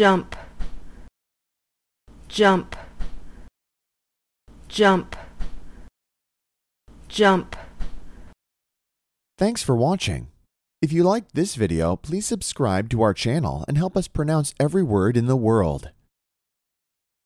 jump jump jump jump Thanks for watching. If you liked this video, please subscribe to our channel and help us pronounce every word in the world.